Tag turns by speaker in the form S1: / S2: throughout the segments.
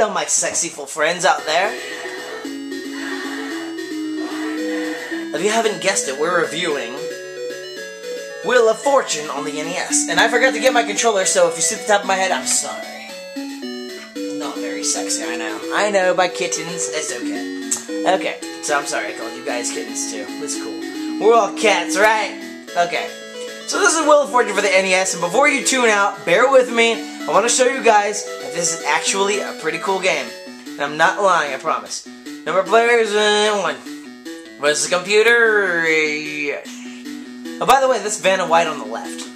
S1: Hello, my sexyful friends out there. If you haven't guessed it, we're reviewing Wheel of Fortune on the NES. And I forgot to get my controller, so if you see the top of my head, I'm sorry. Not very sexy, I know. I know, by kittens, it's okay. Okay, so I'm sorry I called you guys kittens too. It's cool. We're all cats, right? Okay. So this is Wheel of Fortune for the NES, and before you tune out, bear with me. I want to show you guys that this is actually a pretty cool game. And I'm not lying, I promise. Number players, uh, one. Where's the computer? Oh, by the way, this Vanna White on the left.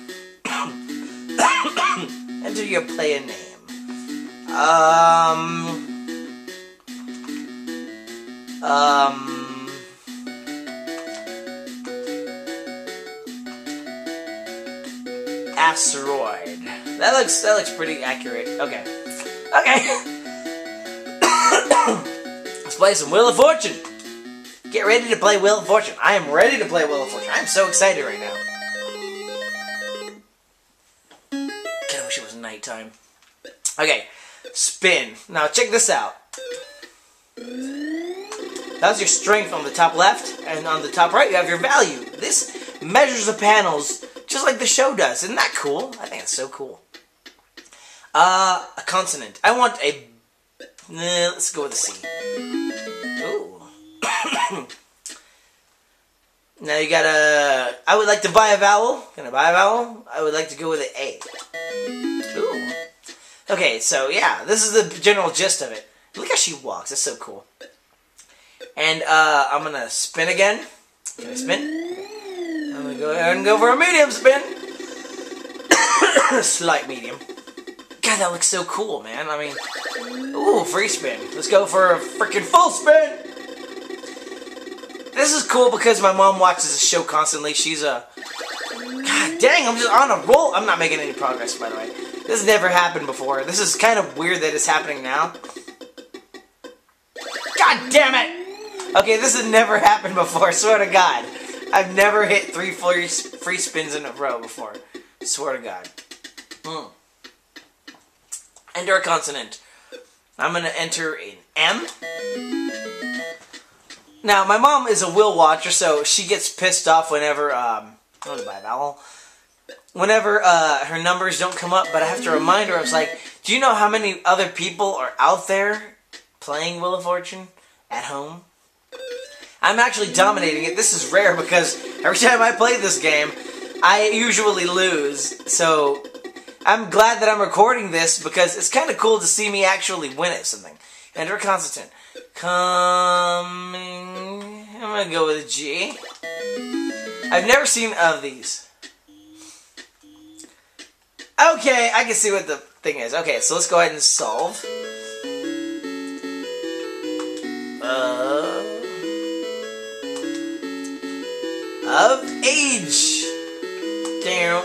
S1: Enter your player name. Um. Um. Asteroid. That looks that looks pretty accurate. Okay. Okay. Let's play some Wheel of Fortune. Get ready to play Wheel of Fortune. I am ready to play Wheel of Fortune. I'm so excited right now. God, I wish it was nighttime. Okay, spin. Now check this out. That's your strength on the top left, and on the top right you have your value. This measures the panels just like the show does. Isn't that cool? I think it's so cool. Uh, a consonant. I want a... Nah, let's go with a C. Ooh. now you gotta... I would like to buy a vowel. I buy a vowel? I would like to go with an A. Ooh. Okay, so yeah, this is the general gist of it. Look how she walks. That's so cool. And uh, I'm gonna spin again. Can I spin? Gonna go ahead and go for a medium spin. Slight medium. God, that looks so cool, man. I mean, ooh, free spin. Let's go for a freaking full spin. This is cool because my mom watches the show constantly. She's a God dang, I'm just on a roll. I'm not making any progress, by the way. This has never happened before. This is kind of weird that it's happening now. God damn it! Okay, this has never happened before, swear to God. I've never hit three free, free spins in a row before. Swear to God. Hmm. Enter a consonant. I'm going to enter an M. Now, my mom is a will watcher, so she gets pissed off whenever, um, I want to buy a vowel. Whenever uh, her numbers don't come up, but I have to remind her, I was like, do you know how many other people are out there playing Wheel of Fortune at home? I'm actually dominating it. This is rare because every time I play this game, I usually lose. So I'm glad that I'm recording this because it's kind of cool to see me actually win at something. Enter consonant. Coming. I'm going to go with a G. I've never seen of these. Okay, I can see what the thing is. Okay, so let's go ahead and solve. Of age. Damn.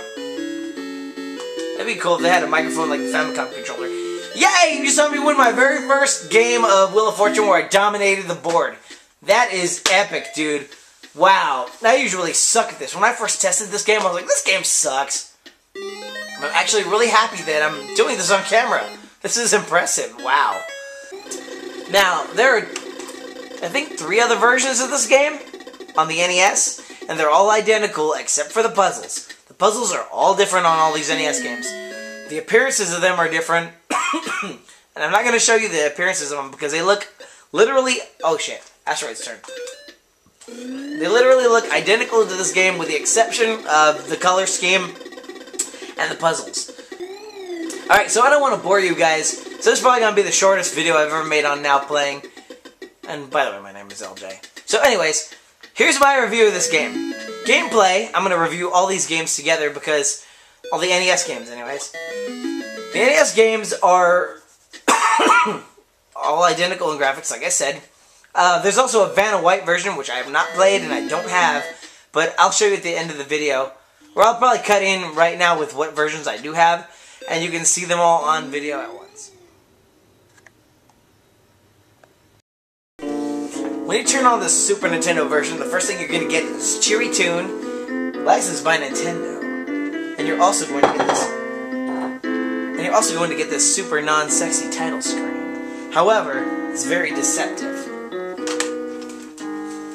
S1: That'd be cool if they had a microphone like the Famicom controller. Yay! You saw me win my very first game of Wheel of Fortune where I dominated the board. That is epic, dude. Wow. I usually suck at this. When I first tested this game, I was like, this game sucks. I'm actually really happy that I'm doing this on camera. This is impressive. Wow. Now, there are, I think, three other versions of this game on the NES, and they're all identical except for the puzzles. The puzzles are all different on all these NES games. The appearances of them are different, and I'm not going to show you the appearances of them because they look literally... Oh, shit. Asteroid's turn. They literally look identical to this game with the exception of the color scheme and the puzzles. Alright, so I don't want to bore you guys, so this is probably going to be the shortest video I've ever made on Now Playing. And by the way, my name is LJ. So anyways, here's my review of this game. Gameplay, I'm going to review all these games together because, all the NES games anyways. The NES games are all identical in graphics, like I said. Uh, there's also a Vanna White version, which I have not played and I don't have, but I'll show you at the end of the video. Where I'll probably cut in right now with what versions I do have, and you can see them all on video at once. When you turn on the Super Nintendo version, the first thing you're going to get is Cheery Tune, licensed by Nintendo. And you're also going to get this and you're also going to get this super non-sexy title screen. However, it's very deceptive.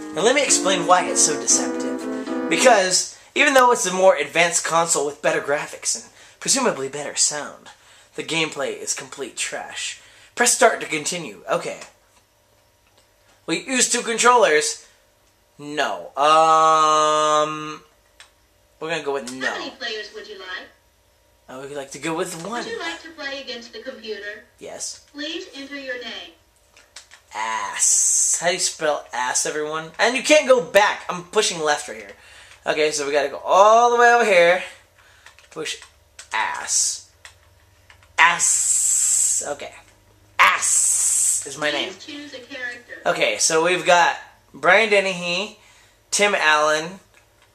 S1: And let me explain why it's so deceptive. Because, even though it's a more advanced console with better graphics and presumably better sound, the gameplay is complete trash. Press start to continue. Okay. We use two controllers. No. Um, we're gonna go with no.
S2: How many players would you like?
S1: I would like to go with one.
S2: Would you like to play against the computer?
S1: Yes.
S2: Please enter your name.
S1: Ass. How do you spell ass, everyone? And you can't go back. I'm pushing left right here. Okay, so we gotta go all the way over here. Push ass. Ass. Okay. Ass is my name.
S2: Choose a character.
S1: Okay, so we've got Brian Dennehy, Tim Allen,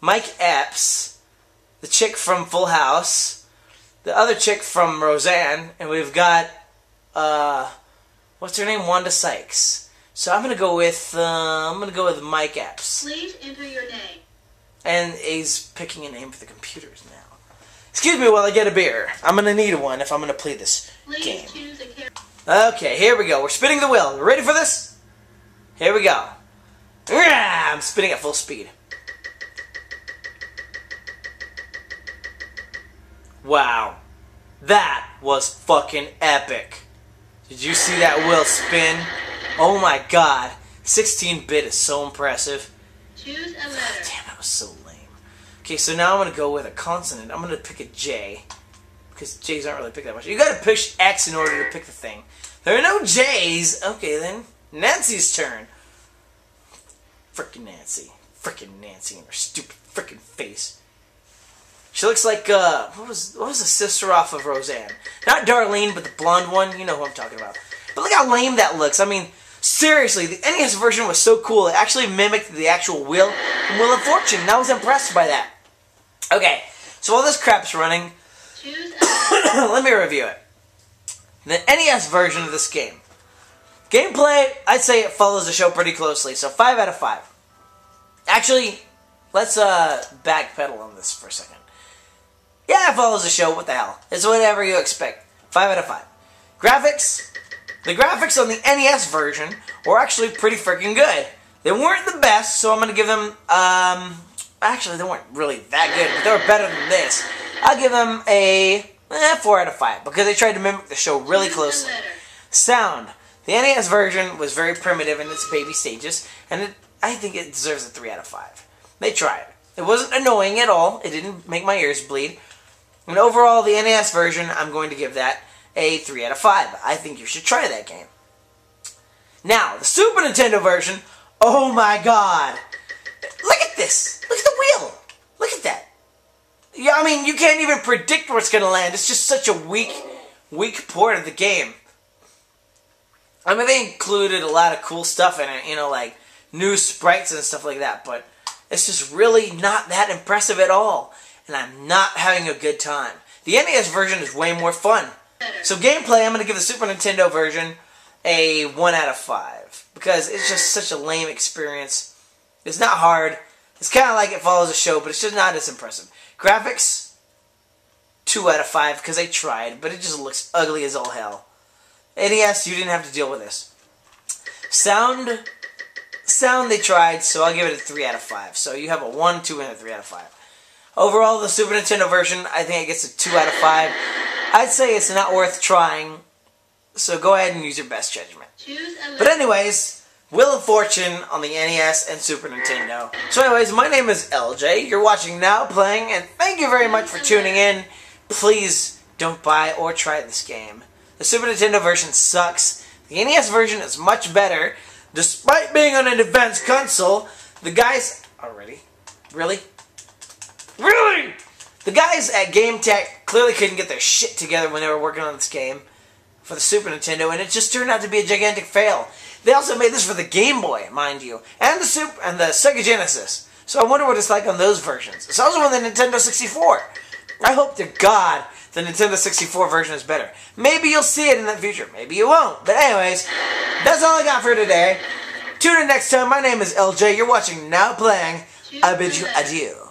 S1: Mike Epps, the chick from Full House, the other chick from Roseanne, and we've got uh, what's her name? Wanda Sykes. So I'm gonna go with uh, I'm gonna go with Mike Epps,
S2: Please enter your name.
S1: and he's picking a name for the computers now. Excuse me while I get a beer. I'm gonna need one if I'm gonna play this
S2: Please
S1: game.
S2: Choose a character.
S1: Okay, here we go. We're spinning the wheel. You ready for this? Here we go. I'm spinning at full speed. Wow. That was fucking epic. Did you see that wheel spin? Oh my god. 16-bit is so impressive.
S2: Choose a letter.
S1: Damn, that was so lame. Okay, so now I'm gonna go with a consonant. I'm gonna pick a J. Because J's aren't really picked that much. You gotta push X in order to pick the thing. There are no J's. Okay, then. Nancy's turn. Frickin' Nancy. Frickin' Nancy and her stupid frickin' face. She looks like, uh, what was, what was the sister off of Roseanne? Not Darlene, but the blonde one. You know who I'm talking about. But look how lame that looks. I mean, seriously, the NES version was so cool. It actually mimicked the actual Wheel Wheel of Fortune. And I was impressed by that. Okay, so while this crap's running. let me review it. The NES version of this game. Gameplay, I'd say it follows the show pretty closely, so 5 out of 5. Actually, let's uh, backpedal on this for a second. Yeah, it follows the show, what the hell. It's whatever you expect. 5 out of 5. Graphics, the graphics on the NES version were actually pretty freaking good. They weren't the best, so I'm going to give them, um, actually, they weren't really that good, but they were better than this. I'll give them a eh, 4 out of 5 because they tried to mimic the show really
S2: Choose
S1: closely. Sound. The NES version was very primitive in its baby stages, and it, I think it deserves a 3 out of 5. They tried. It wasn't annoying at all. It didn't make my ears bleed. And overall, the NES version, I'm going to give that a 3 out of 5. I think you should try that game. Now, the Super Nintendo version, oh my god. Look at this. Look at the wheel. Look at that. Yeah, I mean, you can't even predict where it's going to land. It's just such a weak, weak port of the game. I mean, they included a lot of cool stuff in it, you know, like new sprites and stuff like that, but it's just really not that impressive at all, and I'm not having a good time. The NES version is way more fun. So gameplay, I'm going to give the Super Nintendo version a 1 out of 5, because it's just such a lame experience. It's not hard. It's kind of like it follows a show, but it's just not as impressive. Graphics, 2 out of 5, because they tried, but it just looks ugly as all hell. NES, you didn't have to deal with this. Sound, sound they tried, so I'll give it a 3 out of 5. So you have a 1, 2, and a 3 out of 5. Overall, the Super Nintendo version, I think it gets a 2 out of 5. I'd say it's not worth trying, so go ahead and use your best judgment. But anyways, Wheel of Fortune on the NES and Super Nintendo. So anyways, my name is LJ. You're watching Now Playing, and thank you very much for tuning in. Please don't buy or try this game. The Super Nintendo version sucks. The NES version is much better. Despite being on an advanced console, the guys... Already? Really? Really? The guys at GameTek clearly couldn't get their shit together when they were working on this game for the Super Nintendo, and it just turned out to be a gigantic fail. They also made this for the Game Boy, mind you, and the Super and the Sega Genesis. So I wonder what it's like on those versions. It's also on the Nintendo 64. I hope to God the Nintendo 64 version is better. Maybe you'll see it in the future. Maybe you won't. But anyways, that's all I got for today. Tune in next time. My name is LJ. You're watching Now Playing. I bid you adieu.